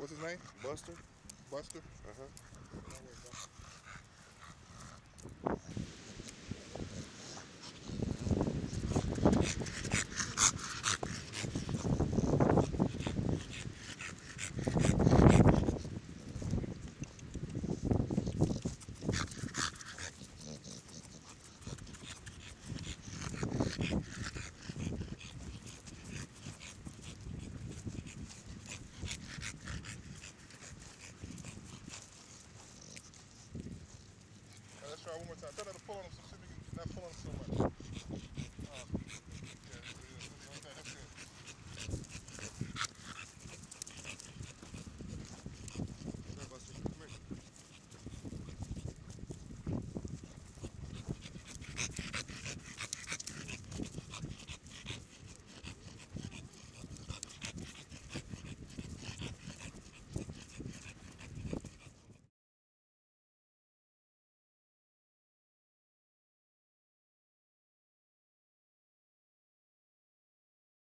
What's his name? Buster. Buster. Uh huh. Now, try one more time. On not pull on him so much.